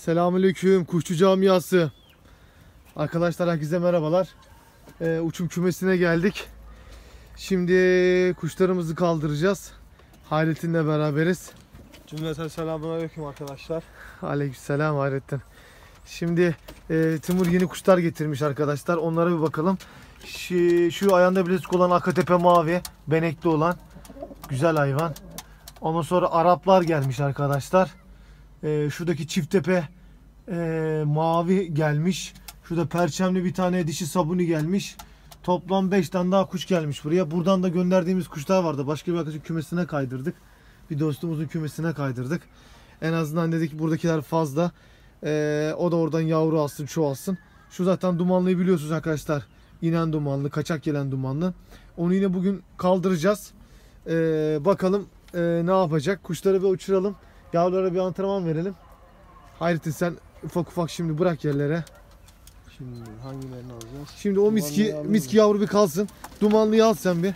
Selamünaleyküm Kuşçu Camiası. Arkadaşlar herkese merhabalar. Ee, uçum kümesine geldik. Şimdi kuşlarımızı kaldıracağız. Hayrettin'le beraberiz. Cümleten selamun aleyküm arkadaşlar. Aleykümselam Hayrettin. Şimdi e, Timur yeni kuşlar getirmiş arkadaşlar. Onlara bir bakalım. Şu, şu ayağında bilezik olan Akatepe mavi. Benekli olan. Güzel hayvan. Ondan sonra Araplar gelmiş arkadaşlar. E, şuradaki çift tepe e, mavi gelmiş. Şurada perçemli bir tane dişi sabuni gelmiş. Toplam 5 tane daha kuş gelmiş buraya. Buradan da gönderdiğimiz kuşlar vardı. Başka bir arkadaşın kümesine kaydırdık. Bir dostumuzun kümesine kaydırdık. En azından dedik buradakiler fazla. Ee, o da oradan yavru alsın, çoğalsın. Şu zaten dumanlıyı biliyorsunuz arkadaşlar. İnen dumanlı, kaçak gelen dumanlı. Onu yine bugün kaldıracağız. Ee, bakalım e, ne yapacak. Kuşları bir uçuralım. Yavrulara bir antrenman verelim. Hayrettin sen ufak ufak şimdi bırak yerlere. Şimdi hangilerini alacağız? Şimdi o miski Dumanlıyı miski yavru bir kalsın. Dumanlıyı al sen bir.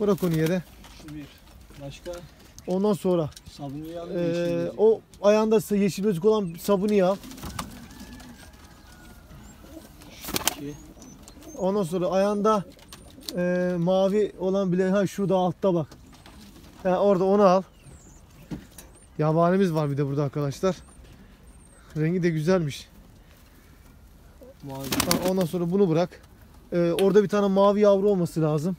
Bırak onu yere. Şu bir. Başka? Ondan sonra Sabunluyu alayım. e, yeşil o ayağında yeşil gözlük olan sabuni al. iki. Ondan sonra ayağında e, mavi olan bile ha şurada altta bak. Ha, orada onu al. Yabanimiz var bir de burada arkadaşlar. Rengi de güzelmiş. Mavi. Ondan sonra bunu bırak. E, orada bir tane mavi yavru olması lazım.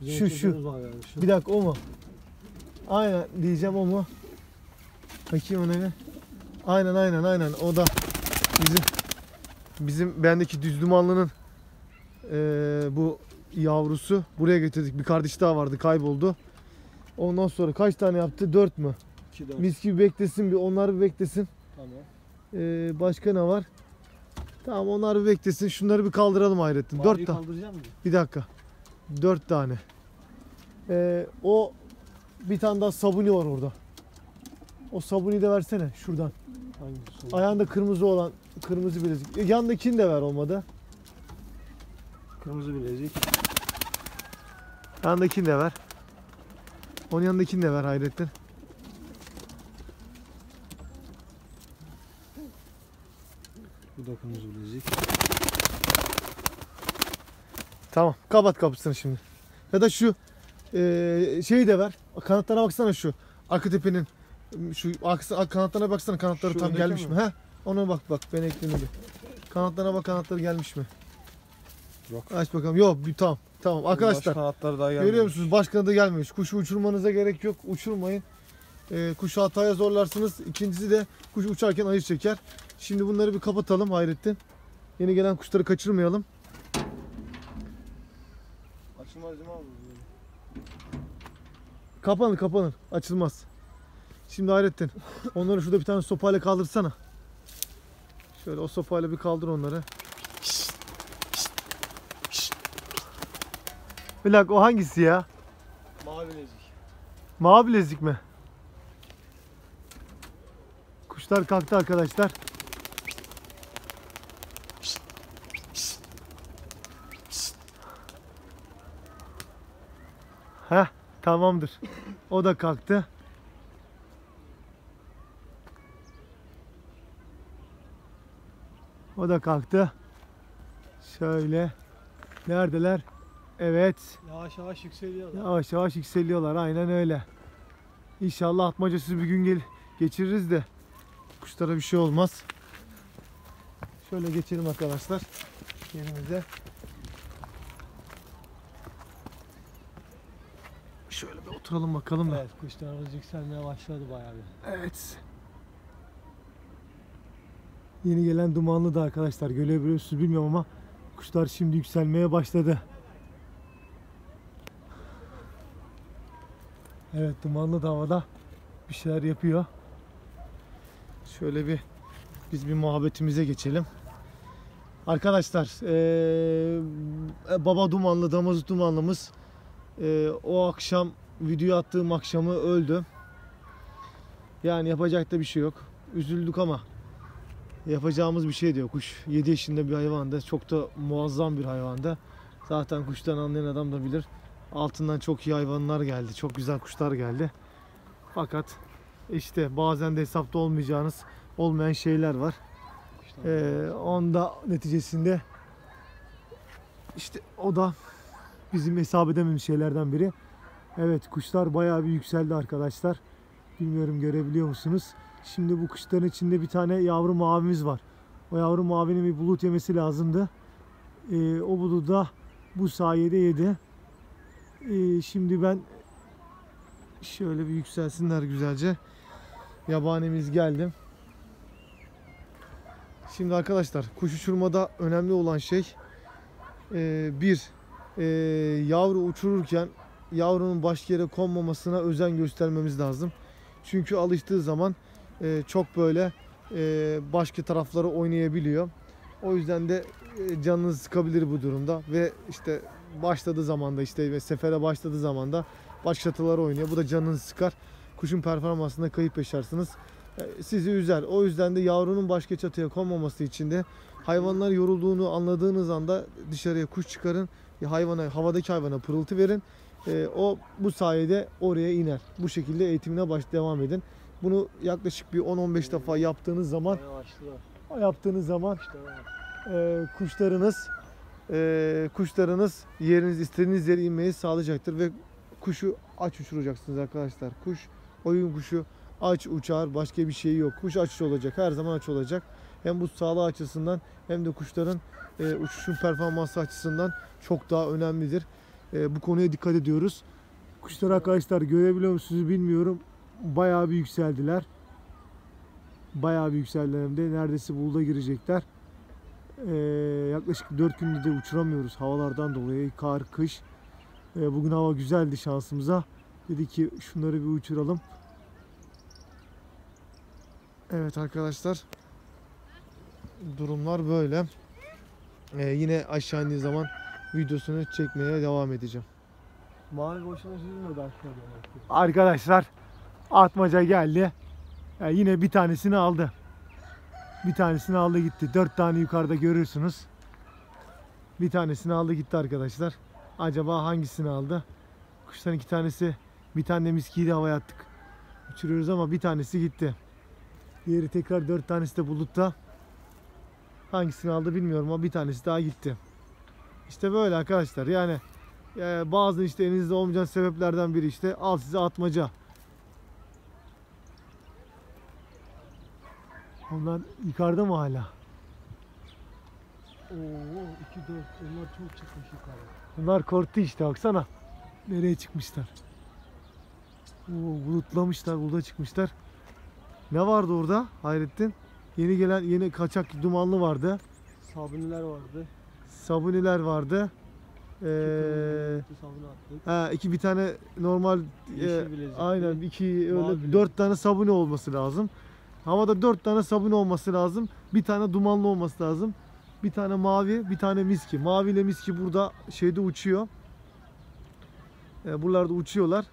Bizim Şu, şu. yani, şu. Bir dakika o mu? Aynen diyeceğim o mu? Bakayım ona. Aynen aynen aynen o da bizim bizim bendeki düz dumanlının eee, bu yavrusu buraya getirdik. Bir kardeş daha vardı kayboldu. Ondan sonra kaç tane yaptı? Dört mü? İki dört. Mis gibi beklesin bir onlar bir beklesin. Tamam. Eee, başka ne var? Tamam onlar bir beklesin. Şunları bir kaldıralım Hayrettin. Maviyi tane. kaldıracak mısın? Bir dakika. Dört tane. Ee, o bir tane daha sabuni var orada. O sabuni de versene şuradan. Hangisi? Ayağında kırmızı olan kırmızı bilezik. E, Yandakini de ver olmadı. Kırmızı bilezik. Yandakini de ver. Onun yanındakini de ver Hayrettin. Kırmızı bilezik. Tamam. Kapat kapısını şimdi. Ya da şu e, şeyi de ver. Kanatlarına baksana şu. Arka tepenin şu arka, kanatlarına baksana kanatları Şu tam gelmiş mi? mi? He? Ona bak bak ben ekledim. Kanatlarına bak kanatları gelmiş mi? Yok. Aç bakalım. Yok bir tamam. Tamam arkadaşlar. kanatları daha gelmedi. Görüyor musunuz? Başkanı da gelmemiş. Kuşu uçurmanıza gerek yok. Uçurmayın. Ee, kuşu hataya zorlarsınız. İkincisi de kuş uçarken ayır çeker. Şimdi bunları bir kapatalım Hayrettin. Yeni gelen kuşları kaçırmayalım. Açılmaz değil mi abi? Kapanır kapanır. Açılmaz. Şimdi Hayrettin. Onları şurada bir tane sopayla kaldırsana. Şöyle o sopayla bir kaldır onları. Dakika o hangisi ya? Mavi bilezik. Mavi bilezik mi? Kuşlar kalktı arkadaşlar. Heh tamamdır. O da kalktı. O da kalktı. Şöyle. Neredeler? Evet. Yavaş yavaş yükseliyor. da. Yavaş yavaş yükseliyorlar aynen öyle. İnşallah atmacasız bir gün gel geçiririz de kuşlara bir şey olmaz. Şöyle geçelim arkadaşlar yerimize. Şöyle bir oturalım bakalım da. Evet kuşlarımız yükselmeye başladı bayağı bir. Evet. Yeni gelen dumanlı da arkadaşlar görebiliyorsunuz bilmiyorum ama kuşlar şimdi yükselmeye başladı. Evet dumanlı da havada bir şeyler yapıyor. Şöyle bir biz bir muhabbetimize geçelim. Arkadaşlar eee, baba dumanlı damazı dumanlımız eee, o akşam video attığım akşamı öldü. Yani yapacak da bir şey yok. Üzüldük ama yapacağımız bir şey de yok. Kuş 7 yaşında bir hayvandı. Çok da muazzam bir hayvandı. Zaten kuştan anlayan adam da bilir. Altından çok iyi hayvanlar geldi. Çok güzel kuşlar geldi. Fakat işte bazen de hesapta olmayacağınız olmayan şeyler var. Ee, onda neticesinde işte o da bizim hesap edemediğimiz şeylerden biri. Evet kuşlar bayağı bir yükseldi arkadaşlar. Bilmiyorum görebiliyor musunuz? Şimdi bu kuşların içinde bir tane yavru mavimiz var. O yavru mavinin bir bulut yemesi lazımdı. Ee, o bulutu da bu sayede yedi. Ee, şimdi ben şöyle bir yükselsinler güzelce. Yabanimiz geldi. Şimdi arkadaşlar kuş uçurmada önemli olan şey e, bir e, yavru uçururken yavrunun başka yere konmamasına özen göstermemiz lazım. Çünkü alıştığı zaman e, çok böyle e, başka taraflara oynayabiliyor. O yüzden de e, canınız sıkabilir bu durumda ve işte başladığı zaman da işte ve sefere başladığı zaman da baş çatılara oynuyor. Bu da canınızı sıkar. Kuşun performansında kayıp yaşarsınız. E, Sizi üzer. O yüzden de yavrunun başka çatıya konmaması için de hayvanlar yorulduğunu anladığınız anda dışarıya kuş çıkarın. Hayvana, havadaki hayvana pırıltı verin. E, o bu sayede oraya iner. Bu şekilde eğitimine baş devam edin. Bunu yaklaşık bir 10-15 defa yaptığınız zaman yaptığınız zaman e, kuşlarınız e, kuşlarınız yeriniz istediğiniz yere inmeyi sağlayacaktır ve kuşu aç uçuracaksınız arkadaşlar. Kuş oyun kuşu aç uçar başka bir şey yok. Kuş aç olacak her zaman aç olacak. Hem bu sağlığı açısından hem de kuşların e, uçuşun performansı açısından çok daha önemlidir. E, bu konuya dikkat ediyoruz. Kuşlar arkadaşlar görebiliyor musunuz bilmiyorum. Bayağı bir yükseldiler. Bayağı bir yükseldiler hem de neredeyse bulda girecekler. Ee, yaklaşık 4 gündür de uçuramıyoruz havalardan dolayı. Kar, kış. Ee, bugün hava güzeldi şansımıza. Dedi ki şunları bir uçuralım. Evet arkadaşlar. Durumlar böyle. Ee, yine aşağı indiği zaman videosunu çekmeye devam edeceğim. Mavi boşuna süzülmedi aşağıda. Arkadaşlar atmaca geldi. Ya yine bir tanesini aldı. Bir tanesini aldı gitti. Dört tane yukarıda görürsünüz. Bir tanesini aldı gitti arkadaşlar. Acaba hangisini aldı? Kuşların iki tanesi bir tane miskiyi de havaya attık. Uçuruyoruz ama bir tanesi gitti. Diğeri tekrar dört tanesi de bulutta. Hangisini aldı bilmiyorum ama bir tanesi daha gitti. İşte böyle arkadaşlar yani e, bazı işte elinizde olmayan sebeplerden biri işte al size atmaca. Onlar yukarıda mı hala? Oo 2 4 onlar çok çıkmış yukarı. Bunlar korktu işte baksana. Nereye çıkmışlar? Oo, bulutlamışlar, buluta çıkmışlar. Ne vardı orada Hayrettin? Yeni gelen yeni kaçak dumanlı vardı. Sabuniler vardı. Sabuniler vardı. Ee, Ee... Ha, iki bir tane normal e, aynen iki öyle Mavi dört tane sabuni olması lazım. Havada dört tane sabuni olması lazım. Bir tane dumanlı olması lazım. Bir tane mavi, bir tane miski. Mavi ile miski burada şeyde uçuyor. E, buralarda uçuyorlar.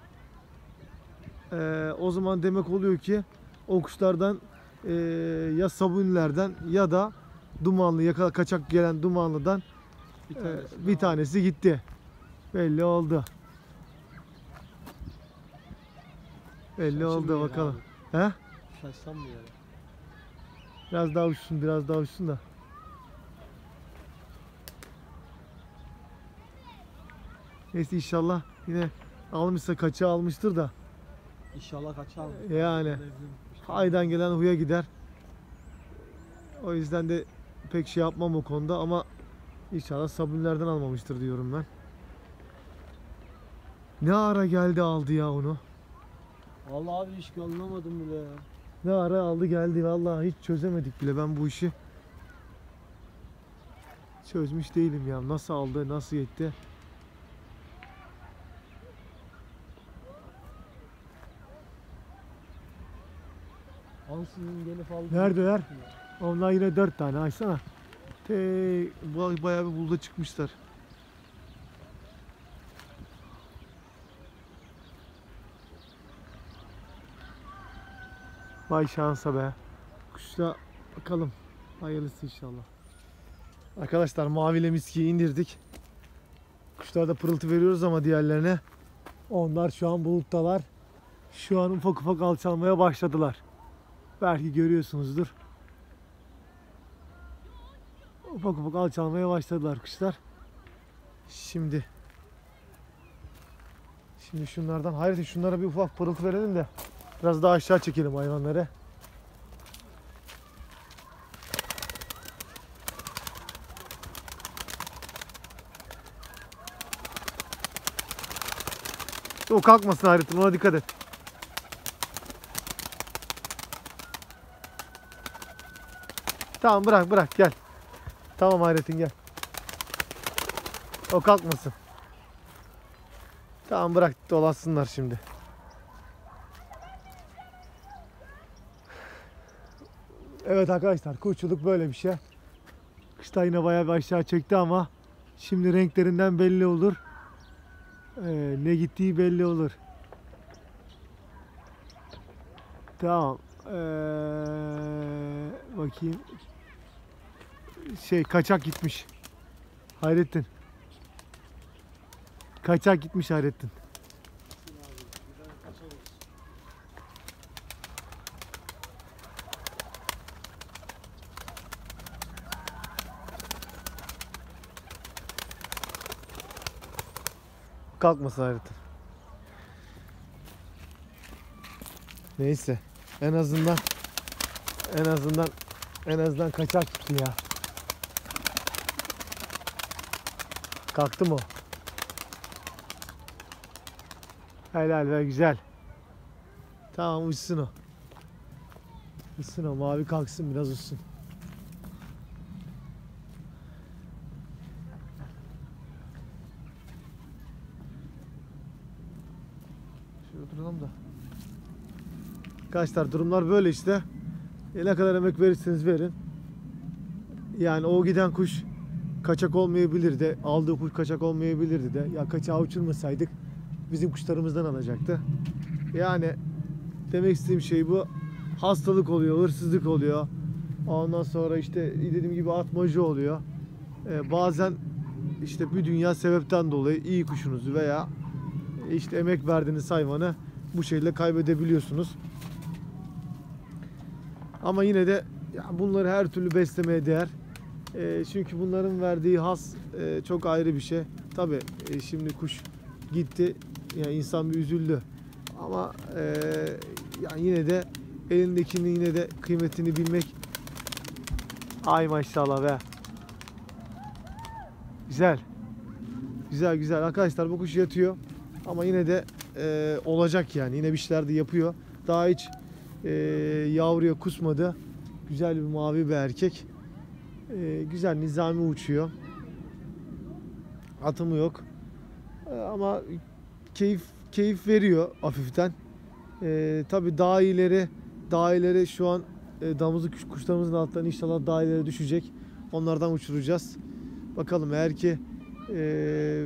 E, o zaman demek oluyor ki o kuşlardan e, ya sabunilerden ya da dumanlı yaka kaçak gelen dumanlıdan Bir tanesi. bir tanesi gitti. Belli oldu. Belli oldu bakalım. He? Şaşsam mı yani? Biraz daha uçsun, biraz daha uçsun da. Neyse inşallah yine almışsa kaçı almıştır da. İnşallah kaçar mı? Yani haydan gelen huya gider. O yüzden de pek şey yapmam o konuda ama inşallah sabunlerden almamıştır diyorum ben. Ne ara geldi aldı ya onu. Vallahi abi hiç anlamadım bile ya. Ne ara aldı geldi vallahi hiç çözemedik bile ben bu işi. Çözmüş değilim ya. Nasıl aldı, nasıl yetti? Ansızın gelip aldı. Neredeler? Onlar yine dört tane açsana. Te, bayağı bir bulda çıkmışlar. Vay şansa be. Kuşla bakalım. Hayırlısı inşallah. Arkadaşlar maviyle miskiyi indirdik. Kuşlarda pırıltı veriyoruz ama diğerlerine onlar şu an buluttalar. Şu an ufak ufak alçalmaya başladılar. Belki görüyorsunuzdur. Ufak ufak alçalmaya başladılar kuşlar. Şimdi Şimdi şunlardan hayır şunlara bir ufak pırıltı verelim de biraz daha aşağı çekelim hayvanları. O kalkmasın Hayrettin ona dikkat et. Tamam bırak bırak gel. Tamam Hayrettin gel. O kalkmasın. Tamam bırak dolaşsınlar şimdi. Evet arkadaşlar kuşçuluk böyle bir şey. Kışta yine bayağı bir aşağı çekti ama şimdi renklerinden belli olur. Ee, ne gittiği belli olur. Tamam. Ee, bakayım. Şey kaçak gitmiş. Hayrettin. Kaçak gitmiş Hayrettin. Kalkmasın Hayrettin. Neyse. En azından en azından en azından kaçak gitti ya. Kalktı mı o? Helal ve güzel. Tamam uçsun o. Uçsun o. Mavi kalksın biraz uçsun. Şöyle duralım da. Arkadaşlar durumlar böyle işte. E ne kadar emek verirseniz verin. Yani o giden kuş kaçak olmayabilir de, aldığı kuş kaçak olmayabilirdi de. Ya kaçağı uçurmasaydık bizim kuşlarımızdan alacaktı. Yani demek istediğim şey bu. Hastalık oluyor, hırsızlık oluyor. Ondan sonra işte dediğim gibi atmaca oluyor. Ee, bazen işte bir dünya sebepten dolayı iyi kuşunuzu veya işte emek verdiğiniz hayvanı bu şekilde kaybedebiliyorsunuz. Ama yine de ya bunları her türlü beslemeye değer. Ee, çünkü bunların verdiği has e, çok ayrı bir şey. Tabi şimdi kuş gitti. Yani insan bir üzüldü. Ama e, yani yine de elindekini yine de kıymetini bilmek ay maşallah be. Güzel. Güzel güzel. Arkadaşlar bu kuş yatıyor. Ama yine de e, olacak yani. Yine bir şeyler de yapıyor. Daha hiç e, yavruya kusmadı. Güzel bir mavi bir erkek. E, güzel nizami uçuyor. Atımı yok. E, ama keyif keyif veriyor hafiften. E, tabii daha ileri daha ileri şu an e, damızlık kuş- kuşlarımızın altından inşallah daha ileri düşecek. Onlardan uçuracağız. Bakalım eğer ki e,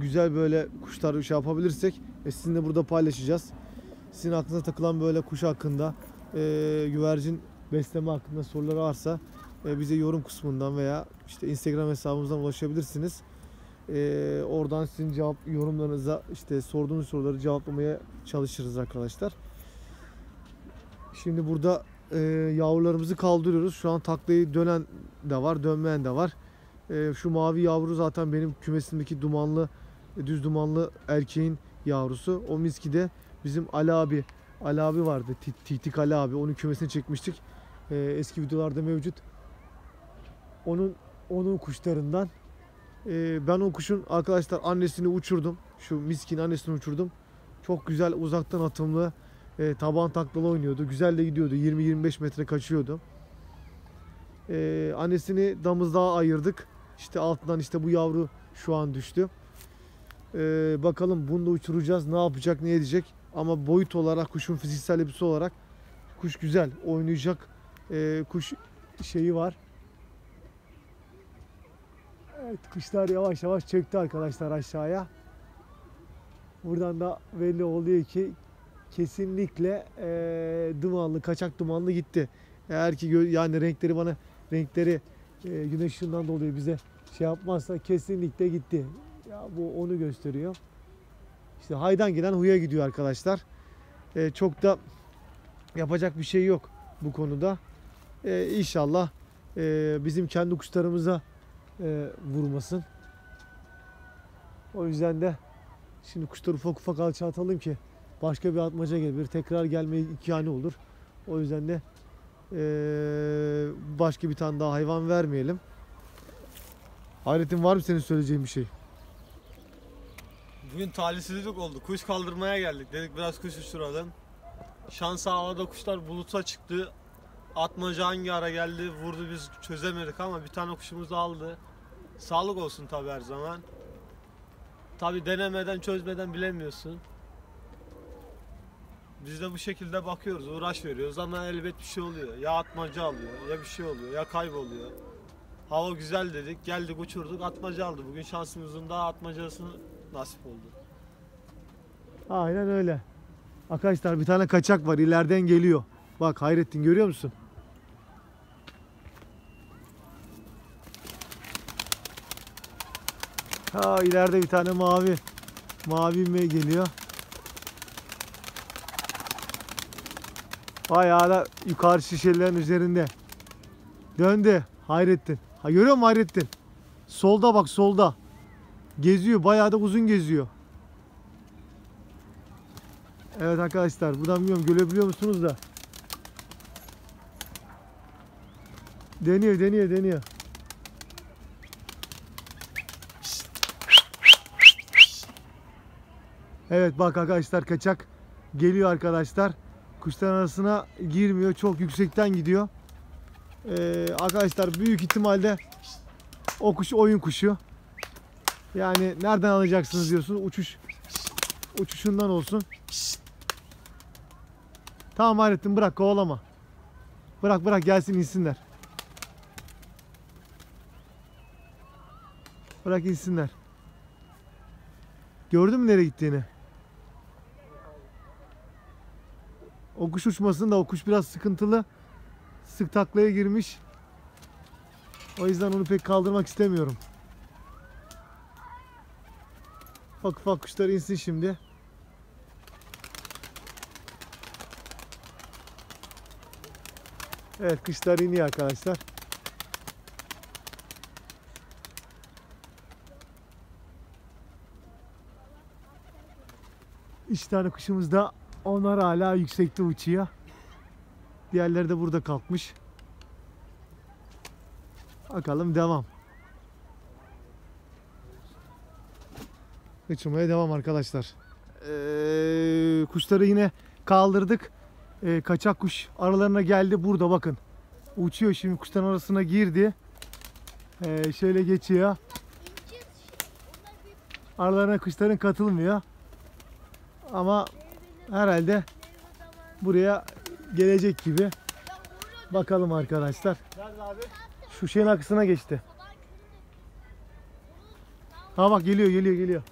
güzel böyle kuşlar şey yapabilirsek e, sizinle burada paylaşacağız. Sizin aklınıza takılan böyle kuş hakkında e, güvercin besleme hakkında soruları varsa bize yorum kısmından veya işte Instagram hesabımızdan ulaşabilirsiniz. E, oradan sizin cevap yorumlarınıza işte sorduğunuz soruları cevaplamaya çalışırız arkadaşlar. Şimdi burada e, yavrularımızı kaldırıyoruz. Şu an taklayı dönen de var, dönmeyen de var. E, şu mavi yavru zaten benim kümesimdeki dumanlı, e, düz dumanlı erkeğin yavrusu. O miski de bizim Ali abi, Ali abi vardı. Ti- Titik Ali abi. Onun kümesini çekmiştik. Eski videolarda mevcut. Onun onun kuşlarından. E, ben o kuşun arkadaşlar annesini uçurdum. Şu miskin annesini uçurdum. Çok güzel uzaktan atımlı e, taban taklalı oynuyordu. Güzel de gidiyordu. 20-25 metre kaçıyordu. E, annesini damızlığa ayırdık. İşte altından işte bu yavru şu an düştü. E, bakalım bunu da uçuracağız. Ne yapacak, ne edecek. Ama boyut olarak, kuşun fiziksel yapısı olarak kuş güzel. Oynayacak e, kuş şeyi var. Evet kuşlar yavaş yavaş çöktü arkadaşlar aşağıya. Buradan da belli oluyor ki kesinlikle eee, dumanlı, kaçak dumanlı gitti. Eğer ki yani renkleri bana renkleri eee, güneş ışığından dolayı bize şey yapmazsa kesinlikle gitti. Ya bu onu gösteriyor. İşte haydan gelen huya gidiyor arkadaşlar. e, çok da yapacak bir şey yok bu konuda. E, inşallah e, bizim kendi kuşlarımıza e, vurmasın. O yüzden de şimdi kuşları ufak ufak alçaltalım ki başka bir atmaca gelir. Tekrar gelmeye imkanı olur. O yüzden de e, başka bir tane daha hayvan vermeyelim. Hayrettin var mı senin söyleyeceğin bir şey? Bugün talihsizlik oldu. Kuş kaldırmaya geldik. Dedik biraz kuş uçuralım. Şansa havada kuşlar buluta çıktı. Atmaca hangi ara geldi vurdu biz çözemedik ama bir tane kuşumuz aldı. Sağlık olsun tabi her zaman. Tabi denemeden çözmeden bilemiyorsun. Biz de bu şekilde bakıyoruz, uğraş veriyoruz ama elbet bir şey oluyor. Ya atmaca alıyor, ya bir şey oluyor, ya kayboluyor. Hava güzel dedik, geldik uçurduk, atmaca aldı. Bugün şansımızın daha atmacasını nasip oldu. Aynen öyle. Arkadaşlar bir tane kaçak var ileriden geliyor. Bak Hayrettin görüyor musun? Ha ileride bir tane mavi mavi mi geliyor? Bayağı da yukarı şişelerin üzerinde. Döndü Hayrettin. Ha görüyor musun Hayrettin? Solda bak solda. Geziyor bayağı da uzun geziyor. Evet arkadaşlar buradan bilmiyorum görebiliyor musunuz da. Deniyor deniyor deniyor. Evet bak arkadaşlar kaçak geliyor arkadaşlar. Kuşların arasına girmiyor. Çok yüksekten gidiyor. Ee, arkadaşlar büyük ihtimalle o kuş oyun kuşu. Yani nereden alacaksınız diyorsunuz. Uçuş uçuşundan olsun. Tamam Hayrettin bırak kovalama. Bırak bırak gelsin insinler. Bırak insinler. Gördün mü nereye gittiğini? O kuş uçmasın da o kuş biraz sıkıntılı. Sık taklaya girmiş. O yüzden onu pek kaldırmak istemiyorum. Ufak ufak kuşlar insin şimdi. Evet kuşlar iniyor arkadaşlar. İki tane kuşumuz da onlar hala yüksekte uçuyor. Diğerleri de burada kalkmış. Bakalım devam. Uçurmaya devam arkadaşlar. Ee, kuşları yine kaldırdık. Ee, kaçak kuş aralarına geldi. Burada bakın. Uçuyor şimdi kuşların arasına girdi. Ee, şöyle geçiyor. Aralarına kuşların katılmıyor. Ama herhalde buraya gelecek gibi. Bakalım arkadaşlar. Şu şeyin arkasına geçti. Ha bak geliyor geliyor geliyor.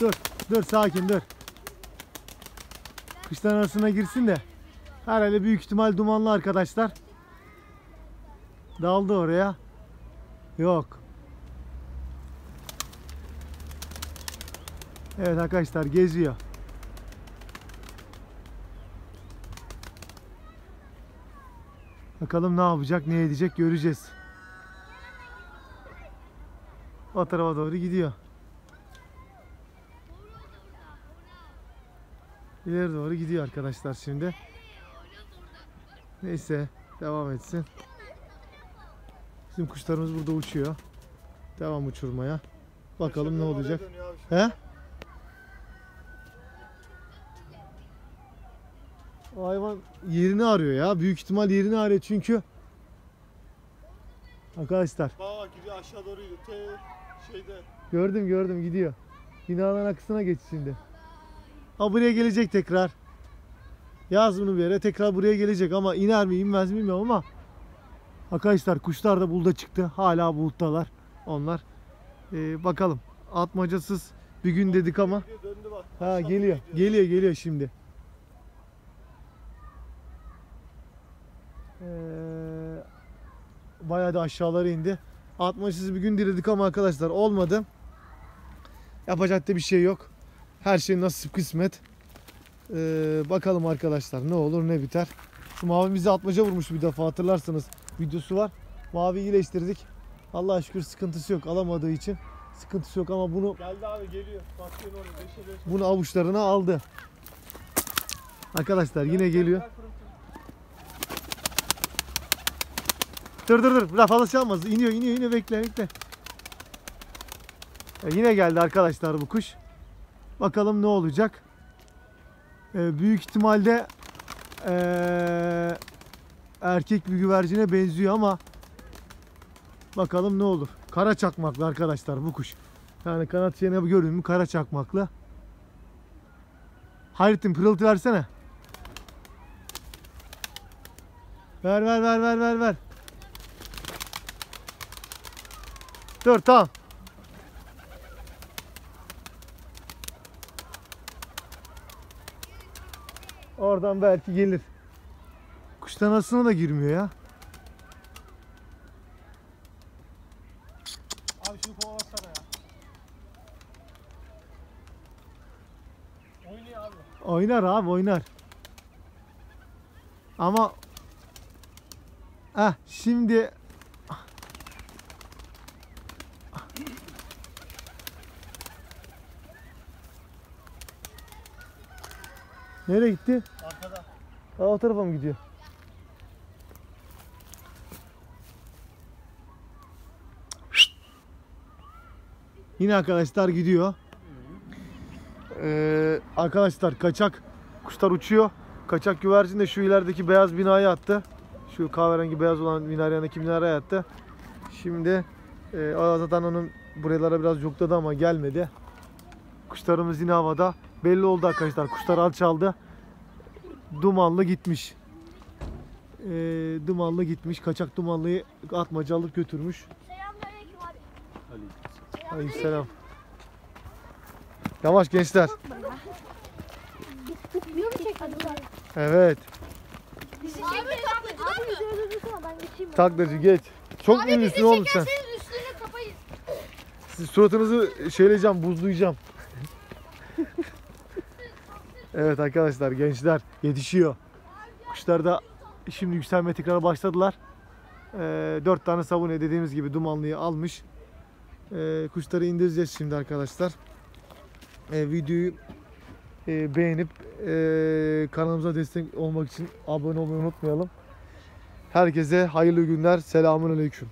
Dur dur sakin dur. Kışların arasına girsin de. Herhalde büyük ihtimal dumanlı arkadaşlar. Daldı oraya. Yok. Evet arkadaşlar geziyor. Bakalım ne yapacak, ne edecek göreceğiz. O tarafa doğru gidiyor. İleri doğru gidiyor arkadaşlar şimdi. Neyse devam etsin. Bizim kuşlarımız burada uçuyor. Devam uçurmaya. Bakalım ne olacak. He? Hayvan yerini arıyor ya. Büyük ihtimal yerini arıyor çünkü. Arkadaşlar bak gidiyor aşağı doğru gidiyor. Te şeyde. gördüm gördüm gidiyor. Binaların arkasına geç şimdi. Ha buraya gelecek tekrar. Yaz bunu bir yere tekrar buraya gelecek ama iner mi inmez mi bilmiyorum ama Arkadaşlar kuşlar da bulda çıktı. Hala buluttalar onlar. Ee, bakalım. Atmacasız bir gün dedik ama. Ha geliyor. Geliyor geliyor şimdi. Ee, bayağı da aşağılara indi. Atmacasız bir gün diledik ama arkadaşlar olmadı. Yapacak da bir şey yok. Her şey nasip kısmet. Ee, bakalım arkadaşlar ne olur ne biter. Şu mavi bizi atmaca vurmuş bir defa hatırlarsanız videosu var. Mavi iyileştirdik. Allah'a şükür sıkıntısı yok alamadığı için. Sıkıntısı yok ama bunu Geldi abi geliyor. Bakıyorum oraya. Beşe beş. bunu avuçlarına aldı. Arkadaşlar yine geliyor. Dur dur dur. Biraz fazla şey. İniyor iniyor iniyor bekle bekle. E, yine geldi arkadaşlar bu kuş. Bakalım ne olacak. E, büyük ihtimalle e, erkek bir güvercine benziyor ama bakalım ne olur. Kara çakmaklı arkadaşlar bu kuş. Yani kanat şeyine görün mü kara çakmaklı. Hayrettin pırıltı versene. Ver ver ver ver ver ver. Dur tamam. Oradan belki gelir. Kuştan arasına da girmiyor ya. Abi şunu kovalasana ya. Oynuyor abi. Oynar abi oynar. Ama Heh, şimdi Nereye gitti? Arkada. Aa, o tarafa mı gidiyor? Yine arkadaşlar gidiyor. Ee, arkadaşlar kaçak kuşlar uçuyor. Kaçak güvercin de şu ilerideki beyaz binaya attı. Şu kahverengi beyaz olan binanın yanındaki binaya attı. Şimdi e, zaten onun buralara biraz yokladı ama gelmedi. Kuşlarımız yine havada. Belli oldu arkadaşlar. Kuşlar alçaldı. Dumanlı gitmiş. Ee, dumanlı gitmiş. Kaçak dumanlıyı atmaca alıp götürmüş. Selamünaleyküm abi. Aleykümselam. Yavaş gençler. Video mu çekiyorsun? Evet. Bizi. Taklacı geç. Çok Abi ünlüsün oğlum sen. çekerseniz üstüne kapayız. Siz suratınızı şeyleyeceğim, buzlayacağım. Evet arkadaşlar gençler yetişiyor. Kuşlar da şimdi yükselmeye tekrar başladılar. Ee, dört tane sabune dediğimiz gibi dumanlıyı almış. Ee, kuşları indireceğiz şimdi arkadaşlar. Ee, videoyu e, beğenip e, kanalımıza destek olmak için abone olmayı unutmayalım. Herkese hayırlı günler. Selamun aleyküm.